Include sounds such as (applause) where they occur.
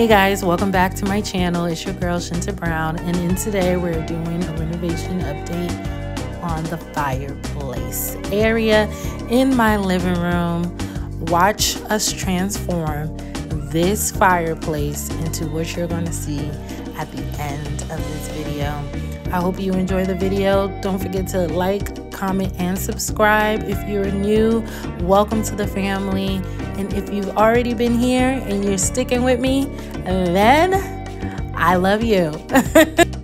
Hey guys, welcome back to my channel. It's your girl Shinta Brown, and in today we're doing a renovation update on the fireplace area in my living room. Watch us transform this fireplace into what you're going to see at the end of this video. I hope you enjoy the video. Don't forget to like, comment, and subscribe. If you're new, welcome to the family. And if you've already been here and you're sticking with me, then I love you. (laughs)